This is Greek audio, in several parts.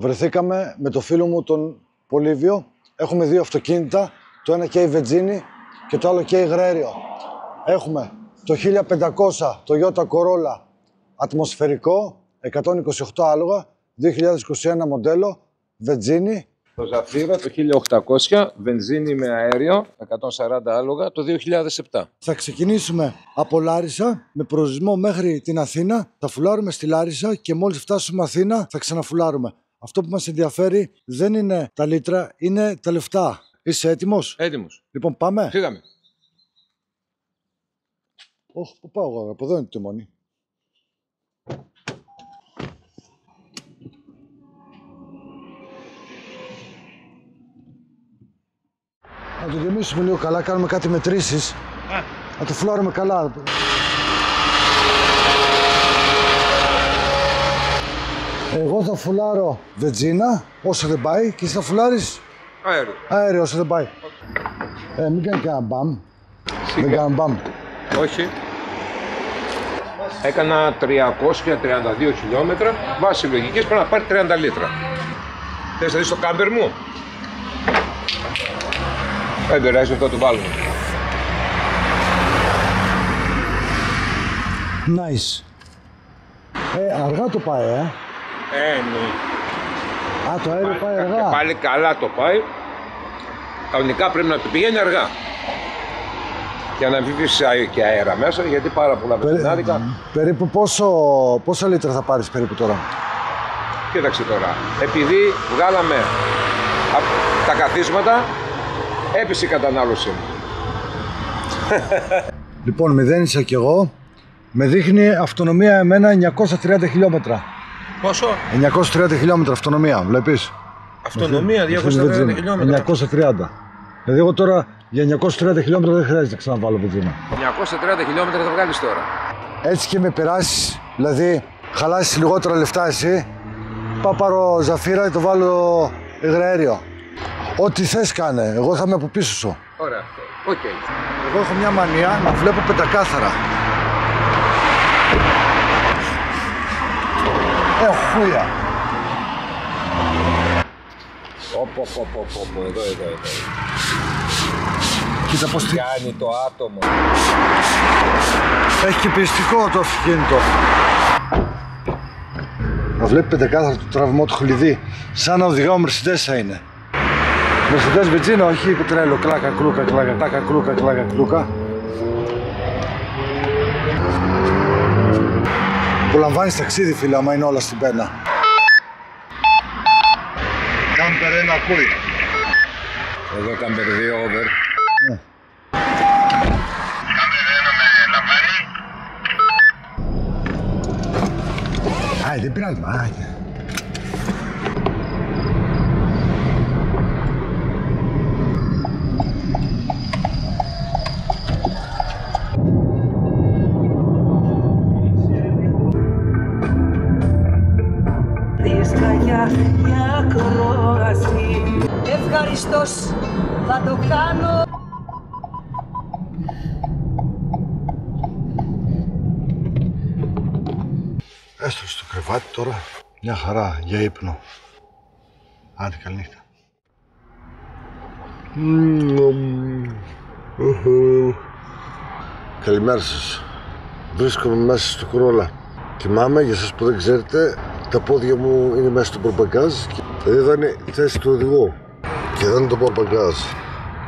Βρεθήκαμε με το φίλο μου τον Πολύβιο. Έχουμε δύο αυτοκίνητα. Το ένα καίει βενζίνη και το άλλο καίει υγραέριο. Έχουμε το 1500 Toyota Corolla ατμοσφαιρικό, 128 άλογα, 2021 μοντέλο, βενζίνη. Το Ζαφύρα το 1800, βενζίνη με αέριο, 140 άλογα, το 2007. Θα ξεκινήσουμε από Λάρισα με προορισμό μέχρι την Αθήνα. Θα φουλάρουμε στη Λάρισα και μόλις φτάσουμε Αθήνα θα ξαναφουλάρουμε. Αυτό που μας ενδιαφέρει δεν είναι τα λίτρα, είναι τα λεφτά. Είσαι έτοιμος; Έτοιμος. Λοιπόν, πάμε. Φύγαμε. Όχι, πού πάω εγώ, από εδώ είναι το τιμόνι. Να το γεμίσουμε λίγο καλά, κάνουμε κάτι μετρήσεις. Να το φλάρουμε καλά. Εγώ θα φουλάρω βενζίνα όσο δεν πάει και εσύ θα φουλάρεις Αέριο. αέριο όσο δεν πάει. Ε, μην κάνει κανένα μπαμ. Δεν κάνω μπαμ. Όχι. Έκανα 332 χιλιόμετρα. Βάση λογικής πρέπει να πάρει 30 λίτρα. Θες να δεις το κάμπερ μου; Δεν πειράζει, αυτό το βάλουμε. Nice. Ε, αργά το πάει, ε. Ε, ναι. Α, το αέριο πάει Και αργά. πάλι καλά το πάει. Κανονικά πρέπει να το πηγαίνει αργά. Για να μην βγεις αε- και αέρα μέσα, γιατί πάρα πολλά βενζινάδικα. Περίπου πόσο, πόσα λίτρα θα πάρεις περίπου τώρα; Κοίταξε τώρα. Επειδή βγάλαμε απ- τα καθίσματα, έπεσε η κατανάλωση μου. Λοιπόν, μηδένισα κι εγώ. Με δείχνει αυτονομία εμένα 930 χιλιόμετρα. Πόσο; 930 χιλιόμετρα αυτονομία, βλέπεις. Αυτονομία, Με 230 βενζίνα. χιλιόμετρα. 930. Δηλαδή εγώ τώρα για 930 χιλιόμετρα δεν χρειάζεται να ξαναβάλω βενζίνα. 930 χιλιόμετρα θα βγάλεις τώρα. Έτσι και με περάσεις, δηλαδή χαλάσεις λιγότερα λεφτά εσύ, πάω πάρω Zafira και το βάλω υγραέριο. Ό,τι θες κάνε, εγώ θα είμαι από πίσω σου. Ωραία. Οκ. Εγώ έχω μια μανία να βλέπω πεντακάθαρα. Ε, χούια. Όπο, όπο, όπο, όπο, εδώ, εδώ, εδώ. Κοίτα πως τι... Κάνει το άτομο. Έχει και πιστικό το αυτοκίνητο. Να βλέπει πεντακάθαρα το τραυμό του χλειδί. Σαν να οδηγάω Mercedes θα είναι. Mercedes βενζίνα, όχι τρέλο. Κλάκα, κλούκα, κλάκα, κλάκα, κλούκα, κλάκα, κλούκα. Απολαμβάνεις ταξίδι φίλε, άμα είναι όλα στην πένα. Κάμπερ ένα ακούει. Εδώ κάμπερ 2 over. Άι, δεν πειράζει, μα, άιντε. Δίσκα κρεβάτι τώρα. Μια χαρά για ύπνο. Άντε, καλή νύχτα. Καλημέρα σας. Βρίσκομαι μέσα στο Κορόλα. Θυμάμαι, για σας που δεν ξέρετε, τα πόδια μου είναι μέσα στο πορπαγκάζ και εδώ είναι η θέση του οδηγού. Και εδώ είναι το πορπαγκάζ.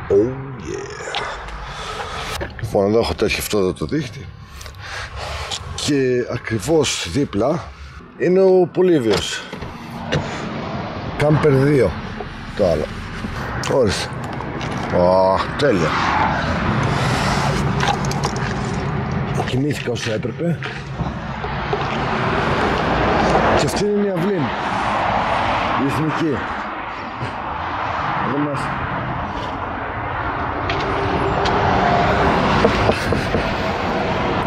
Oh yeah. Λοιπόν, εδώ έχω τέτοιο αυτό εδώ το δίχτυ και ακριβώς δίπλα είναι ο Πολύβιος. Κάμπερ 2 το άλλο. Όριστε Ω, τέλεια. Κοιμήθηκα όσο έπρεπε. Και αυτή είναι η αυλή. Μου Η εθνική. Εδώ μέσα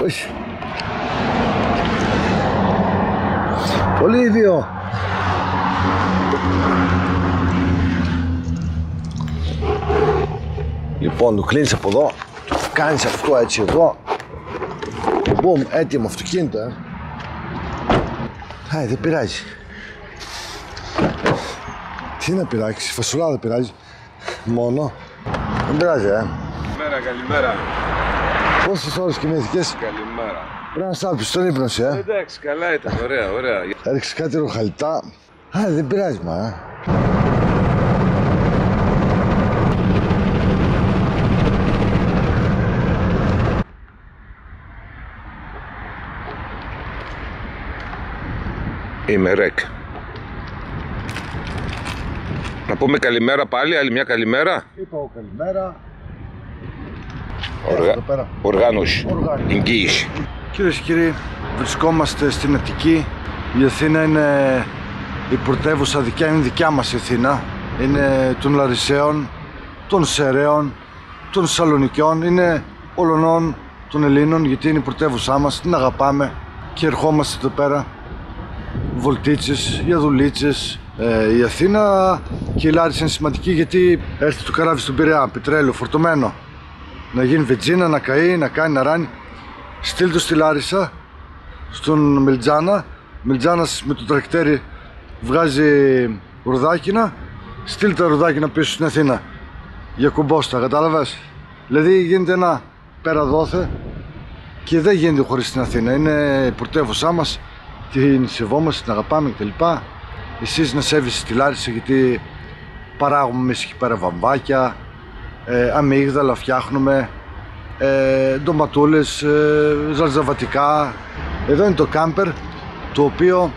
Όχι Πολύ ίδιο. Λοιπόν, το κλείνεις από εδώ, το κάνεις αυτό έτσι εδώ. Μπουμ, έτοιμο αυτοκίνητο, ε. Άι, δεν πειράζει. Τι να πειράξει, φασουλά δεν πειράζει. Μόνο. Δεν πειράζει, ε. Καλημέρα, καλημέρα. Πόσε ώρε κοιμήθηκε, Καλημέρα. πρέπει να σάπει τον ύπνο σου, ε. Εντάξει, καλά ήταν, ωραία, ωραία. Έριξε κάτι ροχαλιτά. Α, δεν πειράζει, μα. Ε. Είμαι ρεκ. Να πούμε καλημέρα πάλι, άλλη μια καλημέρα. Είπα εγώ καλημέρα. Οργα... εδώ πέρα. Οργάνωση. Οργάνωση. Εγγύηση. Κυρίες και κύριοι, βρισκόμαστε στην Αττική. Η Αθήνα είναι η πρωτεύουσα δικιά, είναι δικιά μας η Αθήνα. Είναι των Λαρισαίων, των Σεραίων, των Σαλονικιών, είναι όλων των Ελλήνων γιατί είναι η πρωτεύουσά μας, την αγαπάμε και ερχόμαστε εδώ πέρα βολτίτσες, για δουλίτσες. Ε, η Αθήνα και η Λάρισα είναι σημαντική γιατί έρθει το καράβι στον Πειραιά, πετρέλαιο, φορτωμένο. Να γίνει βετζίνα, να καεί, να κάνει, να ράνει. Στείλ το στη Λάρισα, στον Μελτζάνα. Μελτζάνας με το τρακτέρι βγάζει ρουδάκινα. Στείλ τα ρουδάκινα πίσω στην Αθήνα. Για κουμπόστα, κατάλαβες; Δηλαδή γίνεται ένα πέρα δόθε και δεν γίνεται χωρίς την Αθήνα. Είναι η πρωτεύουσά μας, την σεβόμαστε, την αγαπάμε κτλ. Εσείς να σέβεστε τη Λάρισα γιατί παράγουμε εμείς εκεί πέρα βαμβάκια, ε, αμύγδαλα φτιάχνουμε, ε, ντοματούλες, ε, ζαλζαβατικά. Εδώ είναι το κάμπερ, το οποίο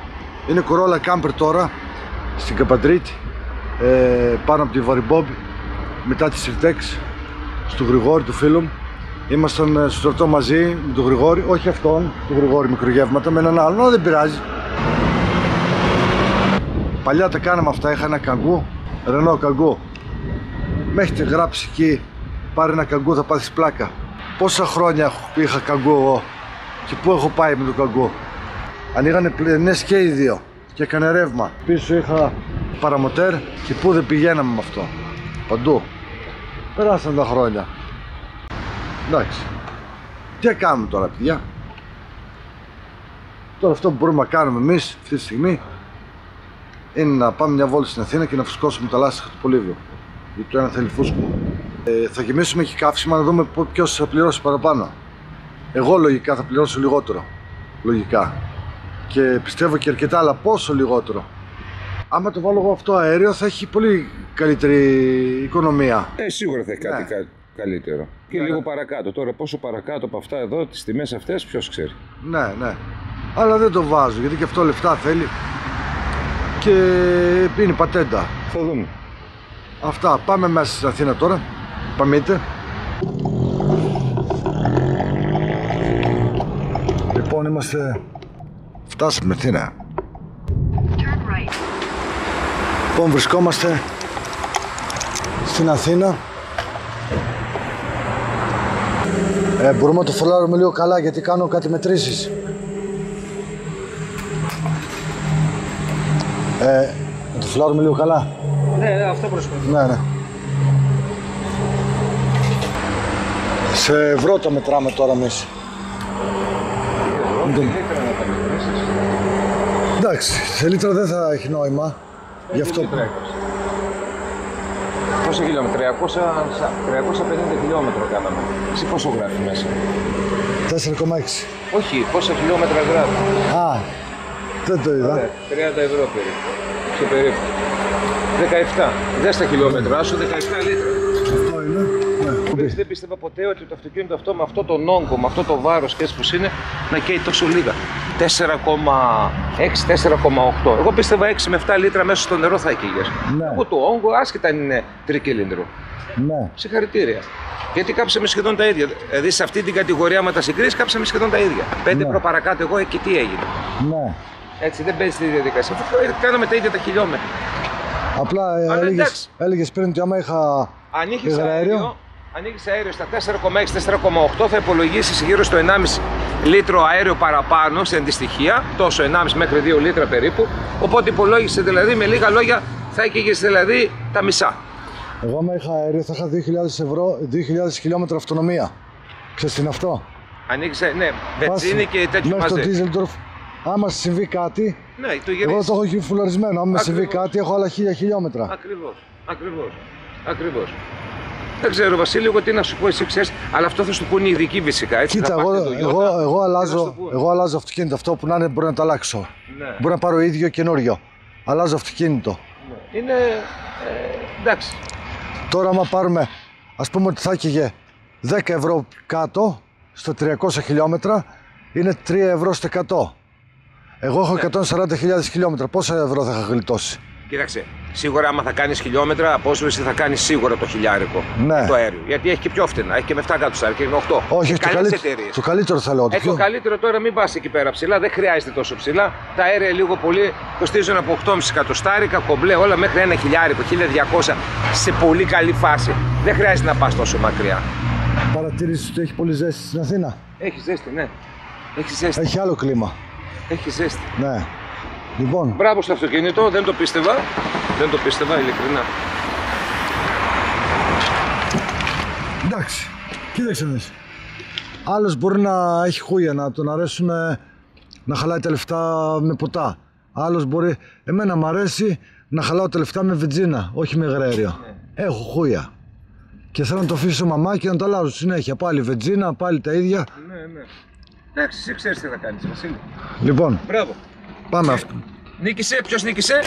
είναι κορόλα κάμπερ τώρα, στην Καπαντρίτη, ε, πάνω από τη Βαριμπόμπη, μετά τη Σιρτέξ, στο Γρηγόρη του φίλου μου. Ήμασταν ε, στο στρατό μαζί με τον Γρηγόρη, όχι αυτόν, τον Γρηγόρη μικρογεύματα, με έναν άλλον, αλλά δεν πειράζει. Παλιά τα κάναμε αυτά, είχα ένα καγκού, Ρενό καγκού. Με έχετε γράψει εκεί, πάρε ένα καγκού θα πάθεις πλάκα. Πόσα χρόνια έχω- είχα καγκού εγώ και πού έχω πάει με τον καγκού. Ανοίγανε πλενές και οι δύο και έκανε ρεύμα. Πίσω είχα παραμοτέρ και πού δεν πηγαίναμε με αυτό. Παντού. Περάσαν τα χρόνια. Εντάξει. Τι να κάνουμε τώρα παιδιά; Τώρα αυτό που μπορούμε να κάνουμε εμείς αυτή τη στιγμή είναι να πάμε μια βόλτα στην Αθήνα και να φουσκώσουμε τα λάστιχα του Πολύβιου. Γιατί το ένα θέλει φούσκο. Ε, θα γεμίσουμε και καύσιμα να δούμε ποιος θα πληρώσει παραπάνω. Εγώ λογικά θα πληρώσω λιγότερο. Λογικά. Και πιστεύω και αρκετά, αλλά πόσο λιγότερο. Άμα το βάλω εγώ αυτό αέριο θα έχει πολύ καλύτερη οικονομία. Ε, σίγουρα θα έχει κάτι Ναι. κα- καλύτερο. Και λίγο παρακάτω. Τώρα, πόσο παρακάτω από αυτά εδώ, τις τιμές αυτές, ποιος ξέρει. Ναι, ναι. Αλλά δεν το βάζω γιατί και αυτό λεφτά θέλει. Και είναι πατέντα. Θα δούμε. Αυτά. Πάμε μέσα στην Αθήνα τώρα. Παμείτε. Λοιπόν, είμαστε... Φτάσαμε Αθήνα. Turn right. Λοιπόν, βρισκόμαστε στην Αθήνα. Ε, μπορούμε να το φωλάρουμε λίγο καλά γιατί κάνω κάτι μετρήσεις. Ε, να το φωλάρουμε λίγο καλά. Ναι, ναι, αυτό προσπαθώ. Ναι, ναι. Σε ευρώ το μετράμε τώρα εμείς. Εντάξει, σε λίτρα δεν θα έχει νόημα. Γι' αυτό που... Πόσα χιλιόμετρα, 300, 350 χιλιόμετρα κάναμε. Εσύ πόσο γράφει μέσα; 4,6. Όχι, πόσα χιλιόμετρα γράφει. Α, δεν το είδα. 30 ευρώ περίπου. Σε περίπου. 17. Δεν στα χιλιόμετρα σου, 17 λίτρα. Αυτό είναι. Ναι. Πες, δεν πίστευα ποτέ ότι το αυτοκίνητο αυτό με αυτό τον όγκο, με αυτό το βάρος και έτσι πως είναι, να καίει τόσο λίγα. 4,6, 4,8. Εγώ πίστευα 6 με 7 λίτρα μέσα στο νερό θα έκαιγες. Ναι. Εγώ το όγκο, άσχετα αν είναι τρικύλινδρο. ναι. Συγχαρητήρια. Γιατί κάψαμε σχεδόν τα ίδια. Δηλαδή σε αυτή την κατηγορία με τα συγκρίσει κάψαμε σχεδόν τα ίδια. Πέντε Ναι. προ παρακάτω εγώ και τι έγινε. Ναι. Έτσι δεν παίζει τη διαδικασία. Αφού κάναμε τα ίδια τα χιλιόμετρα. Απλά ε, Αλλά έλεγες, εντάξει. έλεγες πριν ότι άμα είχα Αν είχες υγραέριο. αέριο, αν είχες αέριο στα 4,6-4,8 θα υπολογίσεις γύρω στο 1,5 λίτρο αέριο παραπάνω σε αντιστοιχεία, τόσο 1,5 μέχρι 2 λίτρα περίπου. Οπότε υπολόγισε δηλαδή με λίγα λόγια θα έκαιγες δηλαδή τα μισά. Εγώ άμα είχα αέριο θα είχα 2.000 ευρώ, 2.000 χιλιόμετρα αυτονομία. Ξέρεις τι είναι αυτό; Αν είχες, ναι, βενζίνη Πας και τέτοιο Μέχρι το μαζί. Ντίζελντορφ άμα συμβεί κάτι, Ναι, το εγώ γυρίζει. το έχω εκεί φουλαρισμένο. Άμα συμβεί Ακριβώς. κάτι, έχω άλλα χίλια χιλιόμετρα. Ακριβώς. Ακριβώς. Ακριβώς. Δεν ξέρω, Βασίλη, εγώ τι να σου πω, εσύ ξέρεις, αλλά αυτό θα σου πούνε οι ειδικοί φυσικά. Έτσι, Κοίτα, θα εγώ, πάρτε το εγώ, Toyota εγώ, και θα αλλάζω, σου πούνε. εγώ αλλάζω αυτοκίνητο. Αυτό που να είναι μπορεί να το αλλάξω. Ναι. Μπορεί να πάρω ίδιο καινούριο. Αλλάζω αυτοκίνητο. Είναι. Ε, εντάξει. Τώρα, άμα πάρουμε, ας πούμε ότι θα έκαιγε 10 ευρώ κάτω, στο 300 χιλιόμετρα, είναι 3 ευρώ στο 100. Εγώ έχω 140.000 χιλιόμετρα. Πόσα ευρώ θα είχα γλιτώσει; Κοίταξε, σίγουρα άμα θα κάνεις χιλιόμετρα, απόσβεση θα κάνεις σίγουρα το χιλιάρικο. Ναι. Το αέριο. Γιατί έχει και πιο φτηνά, έχει και με 7 εκατοστάρια και με 8. Όχι, και το, καλές καλύτερο, εταιρείες. το καλύτερο θα λέω. Ε, το πιο- καλύτερο τώρα μην πας εκεί πέρα ψηλά, δεν χρειάζεται τόσο ψηλά. Τα αέρια λίγο πολύ κοστίζουν από 8,5 εκατοστάρικα, κομπλέ, όλα μέχρι ένα χιλιάρικο, 1200 σε πολύ καλή φάση. Δεν χρειάζεται να πας τόσο μακριά. Παρατήρησες ότι έχει πολύ ζέστη στην Αθήνα; Έχει ζέστη, ναι. Έχει ζέστη. Έχει άλλο κλίμα. Έχει ζέστη. Ναι. Λοιπόν, Μπράβο στο αυτοκίνητο, δεν το πίστευα. Δεν το πίστευα, ειλικρινά. εντάξει. Κοίταξε να δεις. Άλλος μπορεί να έχει χούια, να τον αρέσουν ε, να χαλάει τα λεφτά με ποτά. Άλλος μπορεί, εμένα μου αρέσει να χαλάω τα λεφτά με βενζίνα, όχι με γραίριο. Έχω χούια. Και θέλω να το αφήσω μαμά και να το αλλάζω συνέχεια. Πάλι βενζίνα, πάλι τα ίδια. Ναι, ναι. Εντάξει, εσύ ξέρεις τι θα κάνεις, Βασίλη. Λοιπόν, Μπράβο. πάμε αυτό. Νίκησε, ποιος νίκησε;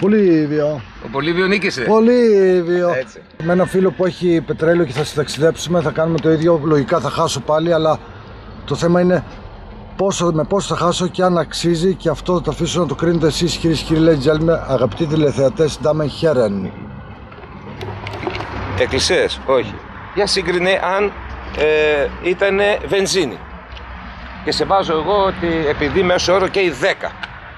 Πολύ βίο. Ο Πολύβιο νίκησε. Πολύ βίο. Έτσι. Με ένα φίλο που έχει πετρέλαιο και θα συνταξιδέψουμε θα κάνουμε το ίδιο. Λογικά θα χάσω πάλι, αλλά το θέμα είναι πόσο, με πόσο θα χάσω και αν αξίζει και αυτό θα το αφήσω να το κρίνετε εσείς κυρίες και κύριοι Ladies and gentlemen, αγαπητοί τηλεθεατές, Damen Herren. Εκκλησίες, όχι. Για σύγκρινε αν ε, ήταν βενζίνη. Και σε βάζω εγώ ότι επειδή μέσω όρο και η 10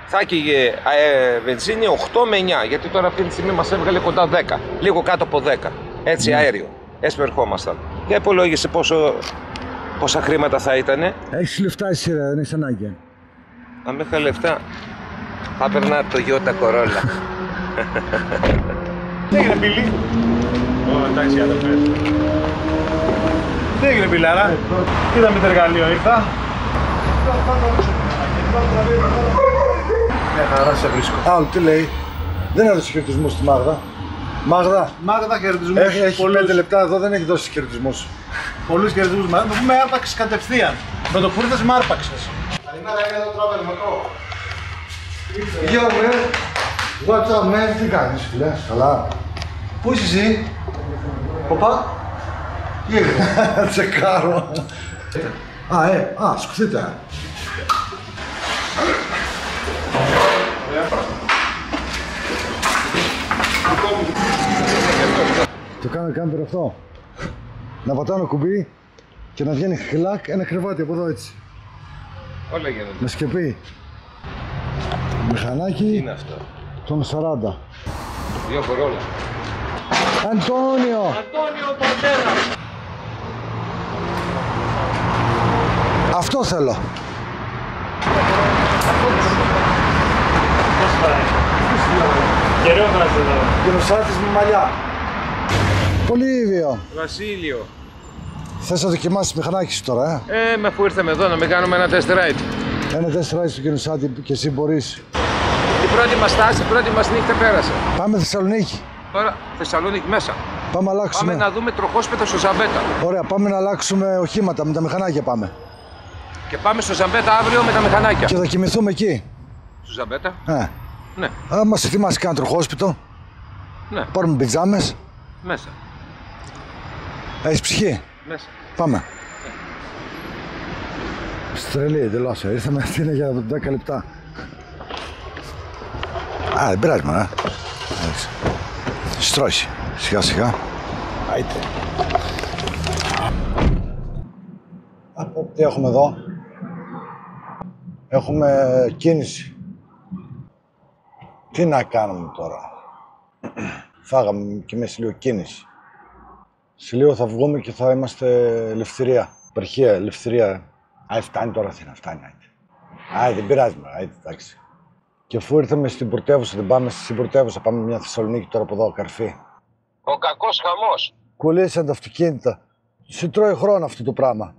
θα έκυγε ε, βενζίνη 8 με 9, γιατί τώρα αυτή τη στιγμή μας έβγαλε κοντά 10, λίγο κάτω από 10, έτσι αέριο. Έτσι ερχόμασταν. Για υπολόγισε πόσο, πόσα χρήματα θα ήταν. Έχεις λεφτά εσύ ρε, δεν έχεις ανάγκη. Αν είχα λεφτά, θα έπαιρνα το Toyota Corolla. Τι έγινε πύλη. Ω, εντάξει αδερφέ. Τι έγινε πυλάρα. Είδαμε το εργαλείο ήρθα. Μια χαρά σε βρίσκω. Άλλο τι λέει, δεν έδωσε χαιρετισμούς στη Μάγδα. Μάγδα, Μάγδα χαιρετισμούς. έχει, έχει πολλούς, 5 λεπτά εδώ, δεν έχει δώσει χαιρετισμούς. πολλούς χαιρετισμούς. Μα με άρπαξες κατευθείαν. Με το που ήρθες με άρπαξες. Καλημέρα, είναι εδώ τράβελ μικρό. Yo man, what's up man, τι κάνεις φίλε, καλά. Πού είσαι εσύ; Ποπά. Τι έγινε; Τσεκάρω. Α, ε, α, σκουθείτε. Το κάνω κάμπερ αυτό. Να πατάνω κουμπί και να βγαίνει χλακ ένα κρεβάτι από εδώ έτσι. Όλα γίνονται. Με σκεπή. Τι Μηχανάκι είναι αυτό; των 40. Δύο Corolla. Αντώνιο! Αντώνιο Πορτέρα. Αυτό θέλω. Καιρό βάζει εδώ. Γινοσάτης με μαλλιά. Πολύ ήδιο. Βασίλειο. Θες να δοκιμάσεις μηχανάκι σου τώρα, ε; Ε, με αφού ήρθαμε εδώ να μην κάνουμε ένα test ride. Ένα τεστ ράει στο Γινοσάτη και εσύ μπορείς. Η πρώτη μας στάση, η πρώτη μας νύχτα πέρασε. Πάμε Θεσσαλονίκη. Τώρα Θεσσαλονίκη μέσα. Πάμε να αλλάξουμε. Πάμε να δούμε τροχόσπιτα στο Ζαμπέτα. Ωραία, πάμε να αλλάξουμε οχήματα με τα μηχανάκια πάμε. Και πάμε στο Ζαμπέτα αύριο με τα μηχανάκια. Και θα κοιμηθούμε εκεί. Στο Ζαμπέτα; Ε. Ναι, Άμα σε θυμάσαι κανένα τροχόσπιτο, ναι, πάρουμε πιτζάμες. μέσα. Έχεις ψυχή; Μέσα. Πάμε. Στρελή, εντελώς. ε. Ήρθαμε Αθήνα για 10 λεπτά. Α, δεν πειράζει, μα. Εντάξει. Στρώχει. Σιγά σιγά. Άιτε. Από τι έχουμε εδώ; Έχουμε κίνηση. Τι να κάνουμε τώρα; Φάγαμε και μέσα λίγο κίνηση. Σε λίγο θα βγούμε και θα είμαστε ελευθερία. Υπαρχία, ελευθερία. Άι, φτάνει τώρα Αθήνα, φτάνει. Άι, άι δεν πειράζει, μα, άι, εντάξει. Και αφού ήρθαμε στην πρωτεύουσα, δεν πάμε στην πρωτεύουσα, πάμε μια Θεσσαλονίκη τώρα από εδώ, καρφί. Ο κακός χαμός. Κολλήσαν τα αυτοκίνητα. Σου τρώει χρόνο αυτό το πράγμα.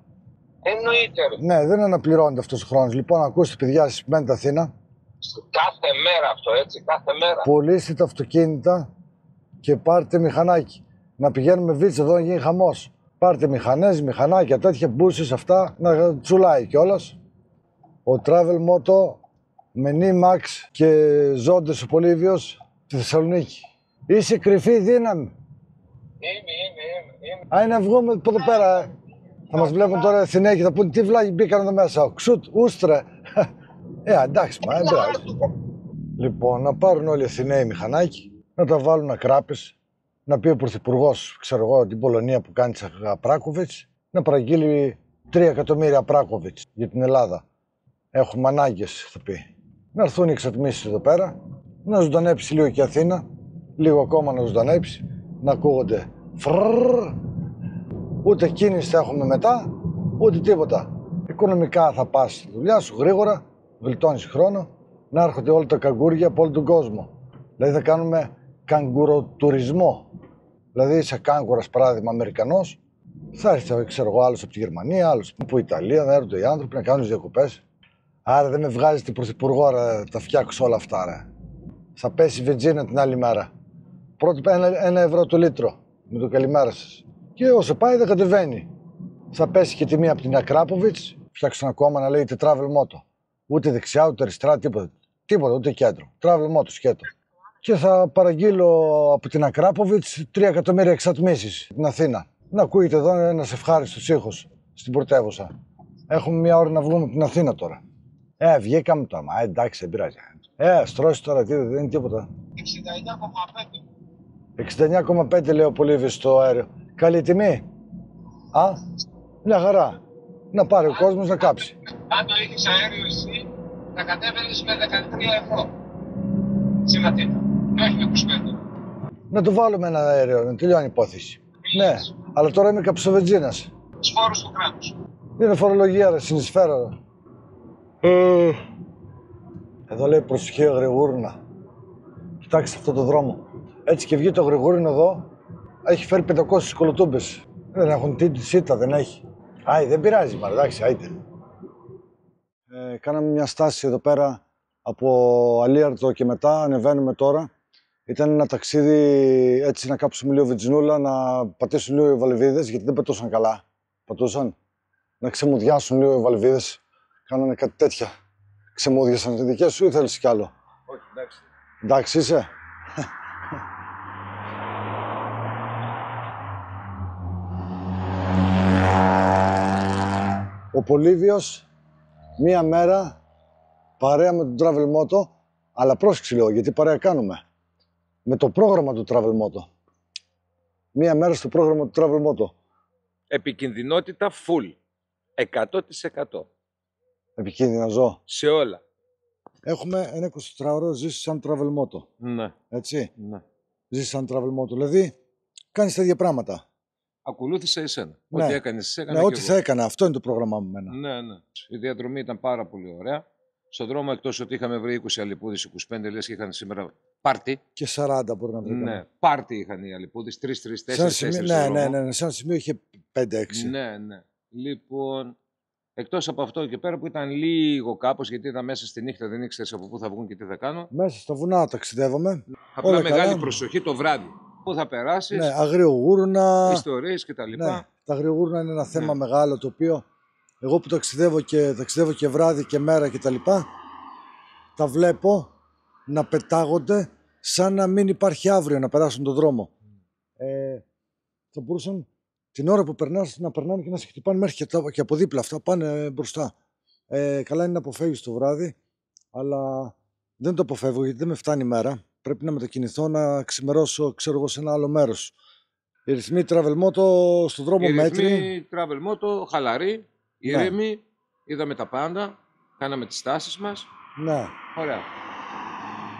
Εννοείται. ρε. Ναι, δεν αναπληρώνεται αυτός ο χρόνος. Λοιπόν, ακούστε, παιδιά, στι Μέντα Αθήνα, Κάθε μέρα αυτό, έτσι. Κάθε μέρα. πουλήστε τα αυτοκίνητα και πάρτε μηχανάκι. Να πηγαίνουμε βίτσα εδώ να γίνει χαμός. Πάρτε μηχανές, μηχανάκια, τέτοια μπούσες αυτά να τσουλάει κιόλας. Ο Travel Moto με Nimax και ζώντε ο Πολύβιος στη Θεσσαλονίκη. Είσαι κρυφή δύναμη. Είμαι, είμαι, είμαι. είμαι. Α, είναι να βγούμε από εδώ πέρα. ε. Θα μας βλέπουν τώρα συνέχεια, θα πούνε τι βλάγοι μπήκαν εδώ μέσα. Ξουτ, ούστρε. Ε, εντάξει, μα δεν πειράζει. Λοιπόν, να πάρουν όλοι οι Αθηναίοι μηχανάκι, να τα βάλουν ακράπε, να πει ο Πρωθυπουργός, ξέρω εγώ, την Πολωνία που κάνει Πράκοβιτ, να παραγγείλει 3 εκατομμύρια Πράκοβιτ για την Ελλάδα. Έχουμε ανάγκες, θα πει. Να έρθουν οι εξατμίσεις εδώ πέρα, να ζωντανέψει λίγο και η Αθήνα, λίγο ακόμα να ζωντανέψει, να ακούγονται φρρρρ, ούτε κίνηση θα έχουμε μετά, ούτε τίποτα. Οικονομικά θα πας στη δουλειά σου γρήγορα, γλιτώνεις χρόνο, να έρχονται όλα τα καγκούρια από όλο τον κόσμο. Δηλαδή θα κάνουμε καγκουροτουρισμό. Δηλαδή είσαι κάγκουρας παράδειγμα Αμερικανός, θα έρθει ξέρω εγώ άλλος από τη Γερμανία, άλλος από Ιταλία, να έρχονται οι άνθρωποι να κάνουν διακοπές. Άρα δεν με βγάζει την πρωθυπουργό, ρε, τα φτιάξω όλα αυτά, ρε. Θα πέσει η βενζίνα την άλλη μέρα. Πρώτο ένα, ένα ευρώ το λίτρο με το καλημέρα σας. Και όσο πάει δεν κατεβαίνει. Θα πέσει και τιμή από την Ακράποβιτς, φτιάξουν ακόμα να λέγεται travel moto. Ούτε δεξιά, ούτε αριστερά, τίποτα. Τίποτα, ούτε κέντρο. Travel moto σκέτο. Και θα παραγγείλω από την Ακράποβιτς 3 εκατομμύρια εξατμίσεις στην Αθήνα. Να ακούγεται εδώ ένας ευχάριστος ήχος στην πρωτεύουσα. Έχουμε μια ώρα να βγούμε από την Αθήνα τώρα. Ε, βγήκαμε τώρα. Μα εντάξει, δεν πειράζει. Ε, στρώσεις τώρα, τι, δεν είναι τίποτα. 69,5. 69,5 λέει ο Πολύβης στο αέριο. Καλή τιμή. Α, μια χαρά. Να πάρει ο κόσμος να κάψει. Αν το είχε αέριο εσύ, θα κατέβαινες με 13 ευρώ. Στην Αθήνα. Και όχι με 25. Να του βάλουμε ένα αέριο, να τελειώνει η υπόθεση. Ναι, αλλά τώρα είμαι καψοβεντζίνας. Τους φόρους του κράτους. Είναι φορολογία, ρε, συνεισφέρω. Ε, Εδώ λέει προσοχή αγριγούρνα. Κοιτάξτε αυτό το δρόμο. Έτσι και βγει το αγριγούρινο εδώ, έχει φέρει 500 κολοτούμπες. Δεν έχουν τι σίτα, δεν έχει. Άι, δεν πειράζει, μα εντάξει, άιτε. Ε, κάναμε μια στάση εδώ πέρα από Αλίαρτο και μετά ανεβαίνουμε τώρα. Ήταν ένα ταξίδι έτσι να κάψουμε λίγο βιτζινούλα, να πατήσουν λίγο οι βαλβίδες, γιατί δεν πετούσαν καλά. Πατούσαν. Να ξεμουδιάσουν λίγο οι βαλβίδες. Κάνανε κάτι τέτοια. Ξεμούδιασαν τις δικές σου ή θέλεις κι άλλο; Όχι, εντάξει. Εντάξει είσαι. Ο Πολύβιος μία μέρα παρέα με τον Travel Moto, αλλά πρόσεξε λίγο γιατί παρέα κάνουμε. Με το πρόγραμμα του Travel Moto. Μία μέρα στο πρόγραμμα του Travel Moto. Επικινδυνότητα full. 100%. Επικίνδυνα ζώα. Σε όλα. Έχουμε ένα 24ωρο ζήσει σαν Travel Moto. Ναι. Έτσι. ναι. Ζήσει σαν Travel Moto. Δηλαδή, κάνεις τα ίδια πράγματα. Ακολούθησα εσένα. Ναι. Ό,τι έκανες, εσύ έκανα Ναι, και ό,τι εγώ. θα έκανα. Αυτό είναι το πρόγραμμά μου εμένα. Ναι, ναι. Η διαδρομή ήταν πάρα πολύ ωραία. Στον δρόμο, εκτός ότι είχαμε βρει 20 αλεπούδε, 25 λες και είχαν σήμερα πάρτι. Και 40 μπορεί να βρει. Ναι, πάρτι είχαν οι αλεπούδε, 3-3-4. Σε ένα σημείο, ναι, ναι, ναι, ναι, σε ένα σημείο είχε 5-6. Ναι, ναι. Λοιπόν, εκτός από αυτό και πέρα που ήταν λίγο κάπως, γιατί ήταν μέσα στη νύχτα, δεν ήξερες από πού θα βγουν και τι θα κάνω. Μέσα στα βουνά ταξιδεύαμε. Απλά Όλα μεγάλη καλά. προσοχή το βράδυ. Πού θα περάσεις, Ναι, αγριογούρνα. ιστορίες κτλ. Ναι, τα αγριογούρνα είναι ένα θέμα Ναι. μεγάλο το οποίο εγώ που ταξιδεύω και, ταξιδεύω και βράδυ και μέρα και τα λοιπά, τα βλέπω να πετάγονται σαν να μην υπάρχει αύριο να περάσουν τον δρόμο. Ε, θα μπορούσαν την ώρα που περνάς να περνάνε και να σε χτυπάνε μέχρι και, τα- και από δίπλα αυτά πάνε μπροστά. Ε, καλά είναι να αποφεύγεις το βράδυ, αλλά δεν το αποφεύγω γιατί δεν με φτάνει η μέρα. Πρέπει να μετακινηθώ να ξημερώσω, ξέρω εγώ, σε ένα άλλο μέρος. Οι ρυθμοί travel moto στον δρόμο Οι μέτρη. ρυθμοί travel moto, χαλαροί, Ναι. ήρεμοι, είδαμε τα πάντα, κάναμε τις τάσεις μας. Ναι. Ωραία.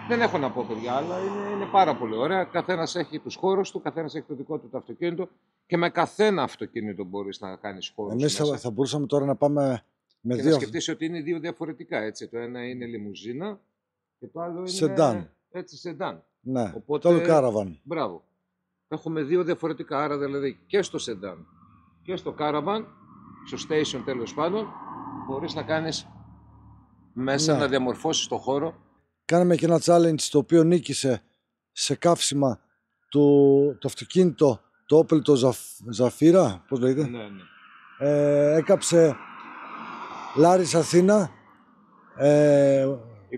Δεν έχω να πω παιδιά, αλλά είναι, είναι πάρα πολύ ωραία. Καθένας έχει τους χώρους του, καθένας έχει το δικό του το αυτοκίνητο και με καθένα αυτοκίνητο μπορείς να κάνεις χώρο. Εμείς θα, θα μπορούσαμε τώρα να πάμε με Και δύο να σκεφτείς ότι είναι δύο διαφορετικά. Έτσι. Το ένα είναι λιμουζίνα και το άλλο είναι. Σεντάν. Έτσι, σεντάν. Ναι, Οπότε- το άλλο κάραβαν. Μπράβο. Έχουμε δύο διαφορετικά. Άρα δηλαδή και στο σεντάν και στο κάραβαν στο station τέλος πάντων, μπορείς να κάνεις μέσα Ναι. να διαμορφώσεις το χώρο. Κάναμε και ένα challenge το οποίο νίκησε σε καύσιμα το, το αυτοκίνητο, το Opel το Ζαφ- Ζαφύρα, πώς λέγεται; Ναι, ναι. Ε, έκαψε Λάρις Αθήνα. Ε, 24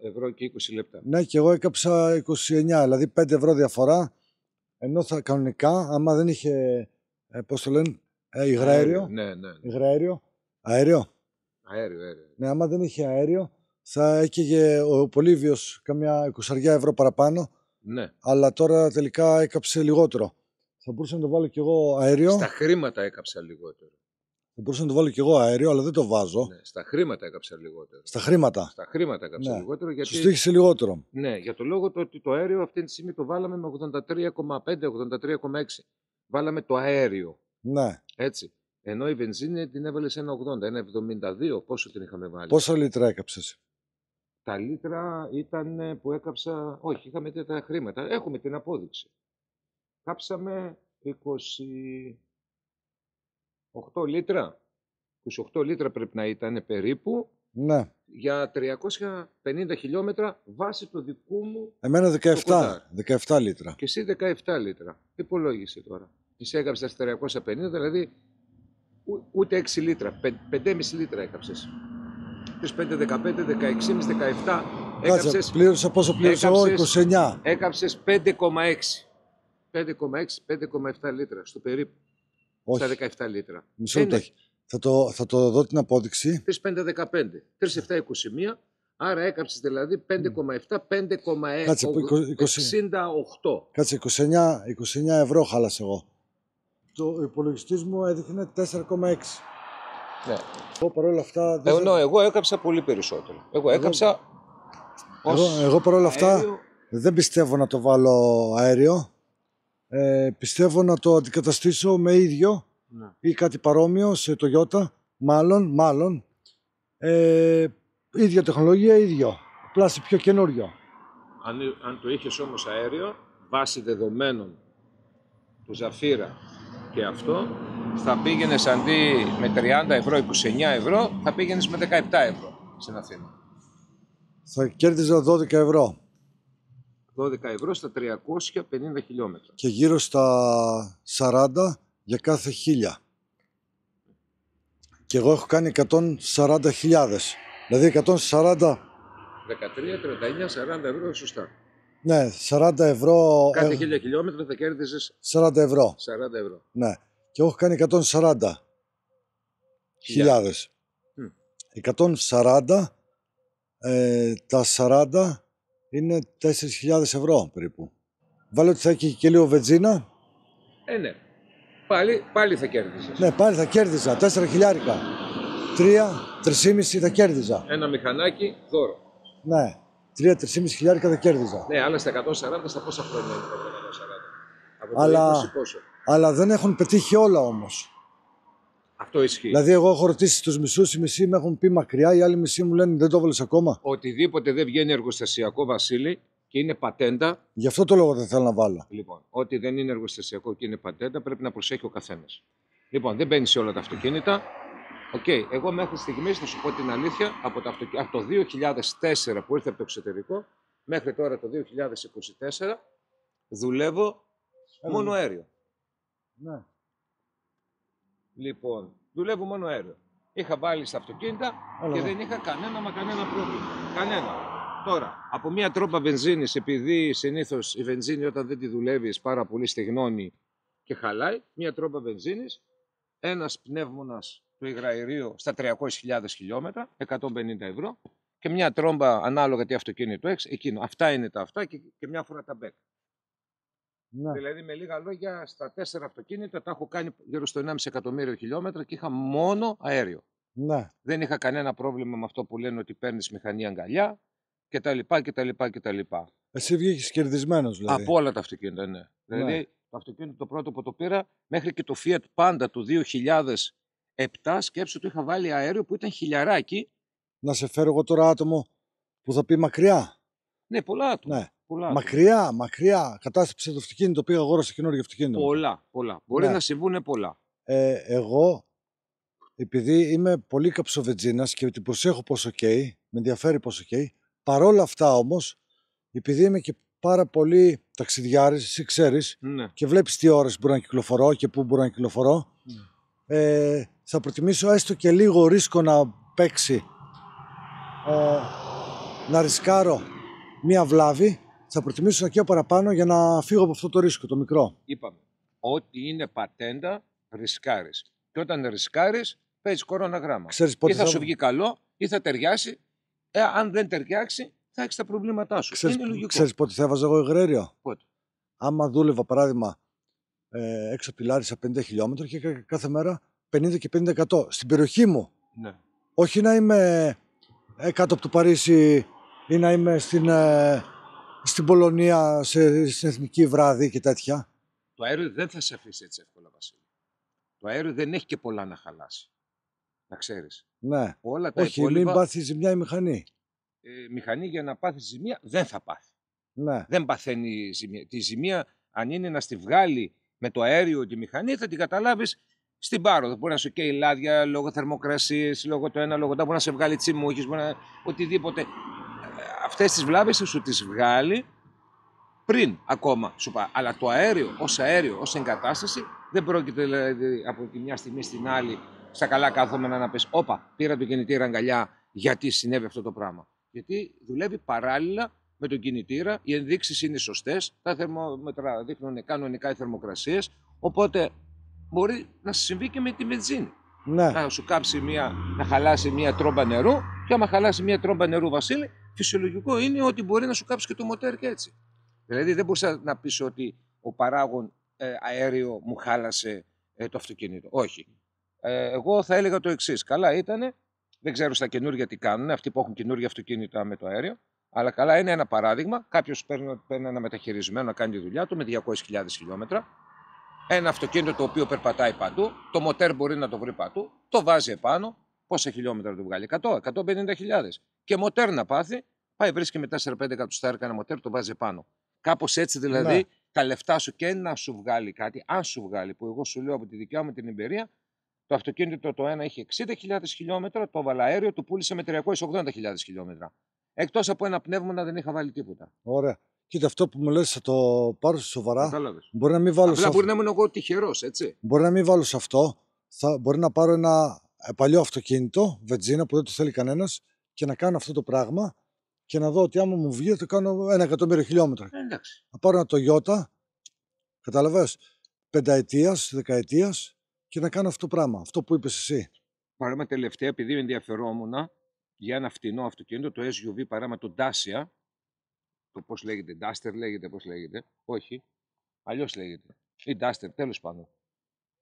ευρώ και 20 λεπτά. ναι, και εγώ έκαψα 29, δηλαδή 5 ευρώ διαφορά. Ενώ θα κανονικά, άμα δεν είχε, ε, πώς το λένε, ε, υγραέριο, Ναι, ναι. ναι. υγραέριο, αέριο. Αέριο, αέριο. Ναι, άμα δεν είχε αέριο, θα έκαιγε ο Πολύβιος καμιά 20 ευρώ παραπάνω, Ναι. αλλά τώρα τελικά έκαψε λιγότερο. Θα μπορούσα να το βάλω κι εγώ αέριο. Στα χρήματα έκαψα λιγότερο. Θα μπορούσα να το βάλω κι εγώ αέριο, αλλά δεν το βάζω. Ναι, στα χρήματα έκαψα λιγότερο. Στα χρήματα. Στα χρήματα έκαψα Ναι. λιγότερο γιατί. Σου στήχησε λιγότερο. Ναι, για το λόγο το ότι το αέριο αυτή τη στιγμή το βάλαμε με 83,5-83,6. Βάλαμε το αέριο. Ναι. Έτσι. Ενώ η βενζίνη την έβαλε σε ένα 80, ένα 72. Πόσο την είχαμε βάλει; Πόσα λίτρα έκαψες; Τα λίτρα ήταν ε, που έκαψα. Όχι, είχαμε δει τα χρήματα. Έχουμε την απόδειξη. Κάψαμε 28 λίτρα. 28 λίτρα πρέπει να ήταν περίπου Ναι. για 350 χιλιόμετρα βάσει του δικού μου Εμένα 17. κοντάρι. 17 λίτρα. και εσύ 17 λίτρα. Υπολόγισε τώρα. Εσύ έκαψε 350, δηλαδή ού- ούτε 6 λίτρα. πεν- 5,5 λίτρα έκαψε. Τους 5, 15, 16,5, 17. Κάτσε, Έκαψες, πλήρωσα πόσο πλήρωσα εγώ, έκαψες- 29. έκαψες 5,6. 5,6, 5,7 λίτρα στο περίπου. Όχι, Στα 17 λίτρα. μισό Ε, λεπτό. ναι. έχει. Θα το, θα το δω την απόδειξη. 3,5-15. 3,7-21. Άρα έκαψες δηλαδή 5,7, 5,6. Κάτσε, που είκο- είκοσι- 68. Κάτσε, 29, 29 ευρώ χάλασε εγώ. Το υπολογιστής μου έδειχνε 4,6. Ναι. Εγώ παρόλα αυτά. δεν Ενώ θα- εγώ έκαψα πολύ περισσότερο. Εγώ έκαψα. ως εγώ, εγώ παρόλα αυτά αέριο, δεν πιστεύω να το βάλω αέριο. Ε, πιστεύω να το αντικαταστήσω με ίδιο Ναι. ή κάτι παρόμοιο σε Toyota. Μάλλον, μάλλον. Ε, ίδια τεχνολογία, ίδιο. Απλά σε πιο καινούριο. Αν, αν το είχες όμως αέριο, βάσει δεδομένων του Ζαφύρα και αυτό, θα πήγαινες αντί με 30 ευρώ, 29 ευρώ, θα πήγαινες με 17 ευρώ στην Αθήνα. Θα κέρδιζα 12 ευρώ 12 ευρώ στα 350 χιλιόμετρα. και γύρω στα 40 για κάθε χίλια. Και εγώ έχω κάνει 140.000. Δηλαδή 140, 13, 39, 40 ευρώ σωστά. ναι, 40 ευρώ, Κάθε ε, χίλια χιλιόμετρα θα κέρδιζες 40 ευρώ, 40 ευρώ. ναι. Και εγώ έχω κάνει 140 χιλιάδες. Μμ. 140, ε, τα 40 είναι 4.000 ευρώ περίπου. Βάλε ότι θα έχει και λίγο βενζίνα. Ε, ναι. Πάλι, πάλι θα κέρδιζες. Ναι, πάλι θα κέρδιζα. 4 χιλιάρικα. 3, 3,5 θα κέρδιζα. Ένα μηχανάκι δώρο. Ναι, 3-3,5 χιλιάρικα θα κέρδιζα. Ναι, αλλά στα 140 στα πόσα χρόνια είναι τα 140. Από το Αλλά- 20 πόσο; Αλλά δεν έχουν πετύχει όλα όμως. Αυτό ισχύει. Δηλαδή, εγώ έχω ρωτήσει τους μισούς, οι μισοί με έχουν πει μακριά, οι άλλοι μισοί μου λένε δεν το έβαλες ακόμα. Οτιδήποτε δεν βγαίνει εργοστασιακό, Βασίλη, και είναι πατέντα, Γι' αυτό το λόγο δεν θέλω να βάλω. λοιπόν, ό,τι δεν είναι εργοστασιακό και είναι πατέντα, πρέπει να προσέχει ο καθένας. Λοιπόν, δεν μπαίνει σε όλα τα αυτοκίνητα. Οκ, εγώ μέχρι στιγμής, θα σου πω την αλήθεια, από το, αυτοκι... από το 2004 που ήρθε από το εξωτερικό, μέχρι τώρα το 2024, δουλεύω μόνο αέριο. Ναι. Λοιπόν, δουλεύω μόνο αέριο. Είχα βάλει στα αυτοκίνητα Έλα και εδώ. δεν είχα κανένα μα κανένα πρόβλημα. Κανένα. Τώρα, από μία τρόμπα βενζίνης, επειδή συνήθως η βενζίνη όταν δεν τη δουλεύει πάρα πολύ στεγνώνει και χαλάει, μία τρόπα βενζίνης, ένας πνεύμονας του υγραερίου στα 300.000 χιλιόμετρα, 150 ευρώ, και μια τρόμπα ανάλογα τι αυτοκίνητο έχεις, εκείνο. Αυτά είναι τα αυτά και, και μια φορά τα μπέκ. Ναι. Δηλαδή, με λίγα λόγια, στα τέσσερα αυτοκίνητα τα έχω κάνει γύρω στο 1,5 εκατομμύριο χιλιόμετρα και είχα μόνο αέριο. ναι. Δεν είχα κανένα πρόβλημα με αυτό που λένε ότι παίρνεις μηχανή αγκαλιά κτλ. κτλ, κτλ. Εσύ βγήκες κερδισμένος δηλαδή. Από όλα τα αυτοκίνητα, ναι. Δηλαδή, το αυτοκίνητο το πρώτο που το πήρα, μέχρι και το Fiat Panda του 2007, σκέψου ότι είχα βάλει αέριο που ήταν χιλιαράκι. Να σε φέρω εγώ τώρα άτομο που θα πει μακριά. Ναι, πολλά άτομα. Ναι. Πολλά, άτομα. Μακριά, μακριά. Κατάστρεψε το αυτοκίνητο, πήγα αγόρασα καινούργιο αυτοκίνητο. πολλά, πολλά. Μπορεί Ναι. να συμβούν πολλά. Ε, εγώ, επειδή είμαι πολύ καψοβετζίνας και την προσέχω πόσο καίει, με ενδιαφέρει πόσο καίει, παρόλα αυτά όμως, επειδή είμαι και πάρα πολύ ταξιδιάρης, εσύ ξέρεις, Ναι. και βλέπεις τι ώρες μπορώ να κυκλοφορώ και πού μπορώ να κυκλοφορώ, ε, θα προτιμήσω έστω και λίγο ρίσκο να παίξει, ε, να ρισκάρω μία βλάβη, θα προτιμήσω να καίω παραπάνω για να φύγω από αυτό το ρίσκο, το μικρό. Είπαμε. Ό,τι είναι πατέντα, ρισκάρεις. Και όταν ρισκάρεις, παίζεις κορώνα γράμμα. Ξέρεις Ή πότε θα θα- σου βγει καλό, ή θα ταιριάσει. Ε, αν δεν ταιριάξει, θα έχεις τα προβλήματά σου. Ξέρεις, είναι λογικό. ξέρεις πότε θα έβαζα εγώ υγραέριο. Πότε; Άμα δούλευα παράδειγμα ε, έξω από τη Λάρισα 50 χιλιόμετρα και κα- κάθε μέρα 50 και 50% στην περιοχή μου. Ναι. Όχι να είμαι ε, κάτω από το Παρίσι ή να είμαι στην, ε, στην Πολωνία σε, στην Εθνική Βράδυ και τέτοια. Το αέριο δεν θα σε αφήσει έτσι εύκολα, Βασίλη. Το αέριο δεν έχει και πολλά να χαλάσει. Να ξέρεις. Ναι. Όλα τα Όχι, υπόλοιπα, μην πάθεις ζημιά η μηχανή. ε, μηχανή για να πάθεις ζημία δεν θα πάθει. Ναι. Δεν παθαίνει ζημία. Τη ζημία, αν είναι να στη βγάλει με το αέριο τη μηχανή, θα την καταλάβεις στην πάροδο. Μπορεί να σου καίει λάδια λόγω θερμοκρασίας, λόγω το ένα, λόγω το άλλο. Μπορεί να σε βγάλει τσιμούχη, μπορεί να. οτιδήποτε. Αυτές τις βλάβες θα σου τις βγάλει πριν ακόμα σου πάει. Αλλά το αέριο, ως αέριο, ως εγκατάσταση, δεν πρόκειται δηλαδή, από τη μια στιγμή στην άλλη στα καλά κάθομενα να πες όπα, πήρα το κινητήρα αγκαλιά γιατί συνέβη αυτό το πράγμα. Γιατί δουλεύει παράλληλα με τον κινητήρα, οι ενδείξεις είναι σωστές, τα θερμόμετρα δείχνουν κανονικά οι θερμοκρασίες, οπότε μπορεί να συμβεί και με τη μετζίνη. ναι. Να σου κάψει μια, να χαλάσει μια τρόμπα νερού και άμα χαλάσει μια τρόμπα νερού, Βασίλη, φυσιολογικό είναι ότι μπορεί να σου κάψει και το μοτέρ και έτσι. Δηλαδή δεν μπορείς να πεις ότι ο παράγων ε, αέριο μου χάλασε ε, το αυτοκίνητο. Όχι. Ε, εγώ θα έλεγα το εξής. Καλά ήταν, δεν ξέρω στα καινούργια τι κάνουν, αυτοί που έχουν καινούργια αυτοκίνητα με το αέριο, αλλά καλά είναι ένα παράδειγμα. Κάποιος παίρνει, παίρνει ένα μεταχειρισμένο να κάνει τη δουλειά του με 200.000 χιλιόμετρα. Ένα αυτοκίνητο το οποίο περπατάει παντού, το μοτέρ μπορεί να το βρει παντού, το βάζει επάνω. Πόσα χιλιόμετρα του βγάλει, 100, 150.000. Και μοτέρ να πάθει, πάει βρίσκει με 4-5 εκατοστάρικα ένα μοτέρ, το βάζει επάνω. Κάπως έτσι δηλαδή Ναι. τα λεφτά σου και να σου βγάλει κάτι, αν σου βγάλει, που εγώ σου λέω από τη δικιά μου την εμπειρία, το αυτοκίνητο το ένα είχε 60.000 χιλιόμετρα, το βαλαέριο του πούλησε με 380.000 χιλιόμετρα. Εκτός από ένα πνεύμα δεν είχα βάλει τίποτα. Ωραία. Κοίτα, αυτό που μου λες θα το πάρω στα σοβαρά. Κατάλαβες. Μπορεί να μην βάλω σε Απλά αυτό. μπορεί να ήμουν εγώ τυχερός, έτσι. Μπορεί να μην βάλω σε αυτό. Θα, μπορεί να πάρω ένα ε, παλιό αυτοκίνητο, βενζίνα που δεν το θέλει κανένας και να κάνω αυτό το πράγμα και να δω ότι άμα μου βγει θα το κάνω ένα εκατομμύριο χιλιόμετρα. Ε, εντάξει. Να πάρω ένα Toyota, καταλαβες, πενταετίας, δεκαετίας και να κάνω αυτό το πράγμα. Αυτό που είπες εσύ. Παράδειγμα τελευταία, επειδή ενδιαφερόμουν για ένα φτηνό αυτοκίνητο, το SUV παράδειγμα το Dacia, το πώς λέγεται, Duster λέγεται, πώς λέγεται, όχι, αλλιώς λέγεται, ή Duster, τέλος πάντων.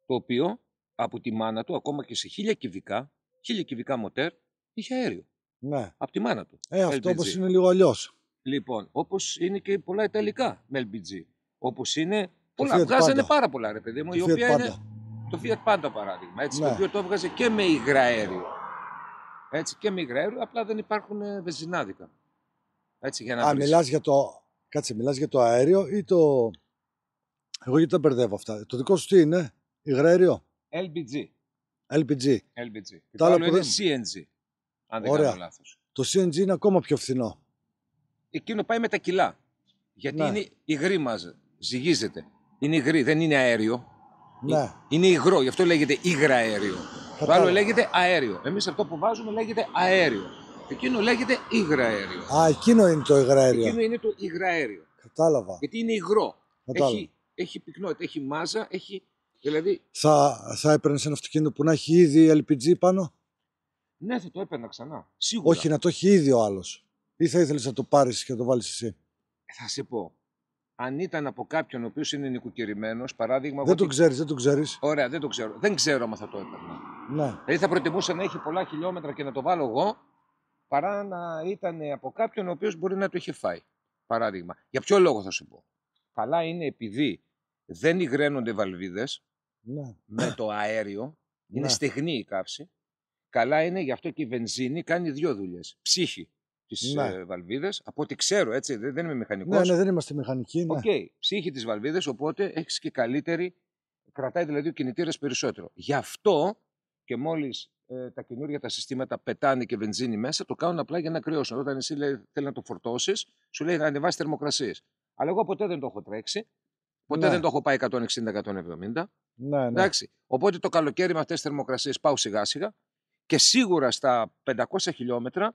Το οποίο από τη μάνα του, ακόμα και σε χίλια κυβικά, χίλια κυβικά μοτέρ, είχε αέριο. Ναι. Από τη μάνα του. Ε, αυτό LPG. όμω είναι λίγο αλλιώς. Λοιπόν, όπως είναι και πολλά ιταλικά με LPG. Όπως είναι. Πολλά. Fiat Βγάζανε Panda. πάρα πολλά, ρε παιδί μου. η Το Fiat οποία είναι Panda. το Fiat Panda παράδειγμα. Έτσι, Ναι. Το οποίο το έβγαζε και με υγραέριο. Έτσι, και με υγραέριο, απλά δεν υπάρχουν ε, βενζινάδικα. Έτσι, για να Α, βρεις. μιλάς για το... Κάτσε, μιλάς για το αέριο ή το... Εγώ γιατί τα μπερδεύω αυτά. Το δικό σου τι είναι, υγραέριο, LPG. LPG. LPG. Και Τα το άλλα άλλο που είναι δεν- CNG. Αν δεν Ωραία. κάνω λάθος. Το CNG είναι ακόμα πιο φθηνό. Εκείνο πάει με τα κιλά. Γιατί Ναι. είναι υγρή μας, ζυγίζεται. Είναι υγρή, δεν είναι αέριο. Ναι. Είναι υγρό, γι' αυτό λέγεται υγραέριο. Το Κατάλαβα. άλλο λέγεται αέριο. Εμείς αυτό που βάζουμε λέγεται αέριο. Εκείνο λέγεται υγραέριο. Α, εκείνο είναι το υγραέριο. Εκείνο είναι το υγραέριο. Κατάλαβα. Γιατί είναι υγρό. Κατάλαβα. Έχει, έχει πυκνότητα, έχει μάζα, έχει. Δηλαδή, Θα, θα έπαιρνες ένα αυτοκίνητο που να έχει ήδη LPG πάνω; ναι, θα το έπαιρνα ξανά. Σίγουρα. Όχι, να το έχει ήδη ο άλλος. Ή θα ήθελες να το πάρεις και να το βάλεις εσύ; Θα σε πω. Αν ήταν από κάποιον ο οποίος είναι νοικοκυρημένος, παράδειγμα. Δεν εγώ το τι- ξέρεις, δεν το ξέρεις. Ωραία, δεν το ξέρω. Δεν ξέρω αν θα το έπαιρνα. Ναι. Δηλαδή θα προτιμούσα να έχει πολλά χιλιόμετρα και να το βάλω εγώ, παρά να ήταν από κάποιον ο οποίος μπορεί να το είχε φάει. Παράδειγμα. Για ποιο λόγο θα σου πω. Καλά είναι επειδή δεν υγραίνονται βαλβίδες ναι. με το αέριο, είναι Ναι. στεγνή η καύση. Καλά είναι γι' αυτό και η βενζίνη κάνει δύο δουλειές. Ψύχει τις Ναι. ε, βαλβίδες, από ό,τι ξέρω, έτσι, δεν, δεν είμαι μηχανικός. ναι, ναι, δεν είμαστε μηχανικοί. Ναι. Οκ, ψύχει τις βαλβίδες, οπότε έχεις και καλύτερη Κρατάει δηλαδή ο κινητήρας περισσότερο. Γι' αυτό και μόλις ε, τα καινούργια τα συστήματα πετάνε και βενζίνη μέσα, το κάνουν απλά για να κρυώσουν. Όταν εσύ λέει, θέλει να το φορτώσεις, σου λέει να ανεβάσεις θερμοκρασίες. Αλλά εγώ ποτέ δεν το έχω τρέξει. Ποτέ Ναι. δεν το έχω πάει 160-170. Ναι, ναι. Εντάξει. Οπότε το καλοκαίρι με αυτές τις θερμοκρασίες πάω σιγά σιγά και σίγουρα στα 500 χιλιόμετρα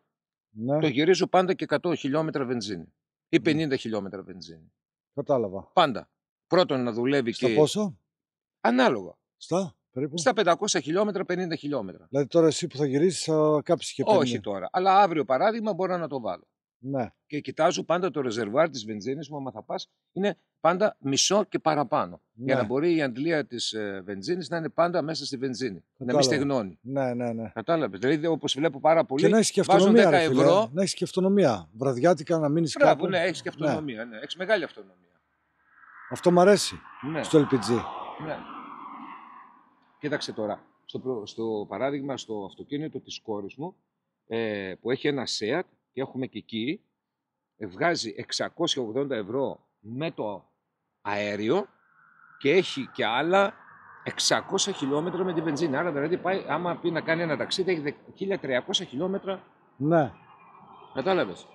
ναι. το γυρίζω πάντα και 100 χιλιόμετρα βενζίνη ή 50 χιλιόμετρα βενζίνη. Κατάλαβα. Πάντα. Πρώτον να δουλεύει Στα και πόσο; ανάλογα. Στα περίπου; Στα 500 χιλιόμετρα, 50 χιλιόμετρα. Δηλαδή τώρα εσύ που θα γυρίσεις θα κάψεις και πέντε. Όχι τώρα. Αλλά αύριο παράδειγμα μπορώ να το βάλω. Ναι. Και κοιτάζω πάντα το ρεζερβουάρ της βενζίνης μου, άμα θα πας, είναι πάντα μισό και παραπάνω. Για Ναι. να μπορεί η αντλία της ε, βενζίνης να είναι πάντα μέσα στη βενζίνη. Να μην Κατάλαβα. στεγνώνει. Ναι, ναι, ναι. Κατάλαβες. Δηλαδή, όπως βλέπω πάρα πολύ. Και να έχεις και βάζουν αυτονομία. 10 Ρε, φίλε. ευρώ. Να έχεις και αυτονομία. Βραδιάτικα να μείνεις Μπράβο, κάπου. ναι, έχεις και αυτονομία. Ναι. Έχεις μεγάλη αυτονομία. Αυτό μου αρέσει Ναι. στο LPG. ναι. Κοίταξε τώρα. Στο, προ- στο παράδειγμα, στο αυτοκίνητο της κόρης μου, ε, που έχει ένα SEAT και έχουμε και εκεί, ε, βγάζει 680 ευρώ με το αέριο και έχει και άλλα 600 χιλιόμετρα με τη βενζίνη. Άρα δηλαδή πάει, άμα πει να κάνει ένα ταξίδι, έχει δε- 1300 χιλιόμετρα Ναι. Κατάλαβες;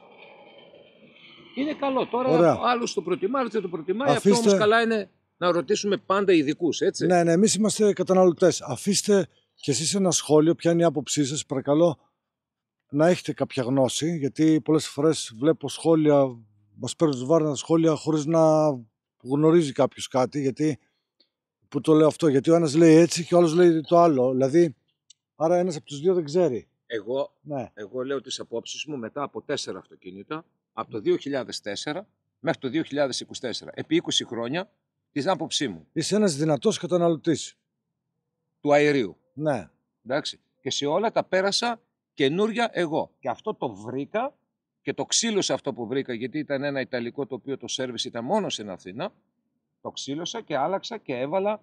Είναι καλό. Τώρα Ωραία. ο άλλος το προτιμά, άλλος δεν το προτιμάει. Αυτό Αφήστε- όμως καλά είναι να ρωτήσουμε πάντα ειδικούς, έτσι. Ναι, ναι, εμείς είμαστε καταναλωτές. Αφήστε κι εσείς ένα σχόλιο, ποια είναι η άποψή σας. Παρακαλώ να έχετε κάποια γνώση, γιατί πολλές φορές βλέπω σχόλια, μας παίρνουν βάρνα σχόλια χωρίς να γνωρίζει κάποιος κάτι. Γιατί, που το λέω αυτό, γιατί ο ένας λέει έτσι και ο άλλος λέει το άλλο. Δηλαδή, άρα ένας από τους δύο δεν ξέρει. Εγώ, Ναι, εγώ λέω τις απόψεις μου μετά από τέσσερα αυτοκίνητα, από το 2004 μέχρι το 2024, επί 20 χρόνια, την άποψή μου, είσαι ένας δυνατός καταναλωτής. του αερίου. Ναι, Εντάξει. Και σε όλα τα πέρασα καινούρια εγώ. Και αυτό το βρήκα και το ξύλωσα αυτό που βρήκα, γιατί ήταν ένα Ιταλικό το οποίο το σέρβις ήταν μόνο στην Αθήνα. Το ξύλωσα και άλλαξα και έβαλα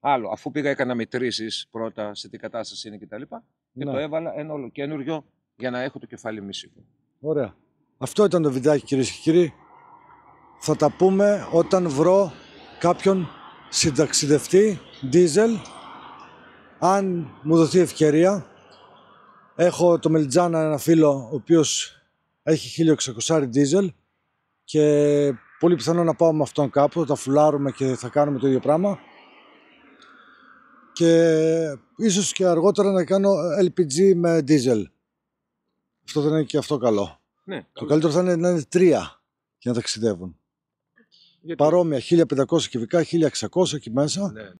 άλλο. Αφού πήγα έκανα μετρήσεις πρώτα σε τι κατάσταση είναι κτλ. Και Ναι. το έβαλα ένα ολοκένουργιο για να έχω το κεφάλι μίσικο. Ωραία. Αυτό ήταν το βιντεάκι κυρίες και κύριοι. Θα τα πούμε όταν βρω κάποιον συνταξιδευτή diesel. Αν μου δοθεί ευκαιρία. Έχω το Μελιτζάνα ένα φίλο ο οποίος έχει 1600 diesel και πολύ πιθανό να πάω με αυτόν κάπου, θα τα φουλάρουμε και θα κάνουμε το ίδιο πράγμα. Και ίσως και αργότερα να κάνω LPG με diesel. Αυτό δεν είναι και αυτό καλό. Ναι, Το καλύτερο θα είναι να είναι τρία για να ταξιδεύουν. γιατί- Παρόμοια 1500 κυβικά, 1600 εκεί μέσα. Ναι.